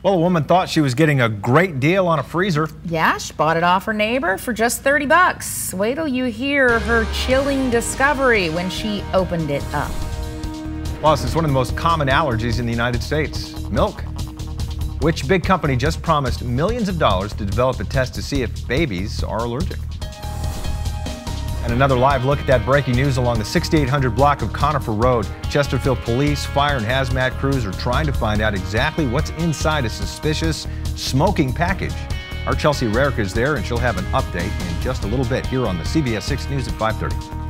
Well, a woman thought she was getting a great deal on a freezer. Yeah, she bought it off her neighbor for just 30 bucks. Wait till you hear her chilling discovery when she opened it up. Plus, it's one of the most common allergies in the United States milk. Which big company just promised millions of dollars to develop a test to see if babies are allergic? And another live look at that breaking news along the 6800 block of Conifer Road. Chesterfield police, fire, and hazmat crews are trying to find out exactly what's inside a suspicious smoking package. Our Chelsea Rarick is there, and she'll have an update in just a little bit here on the CBS 6 News at 530.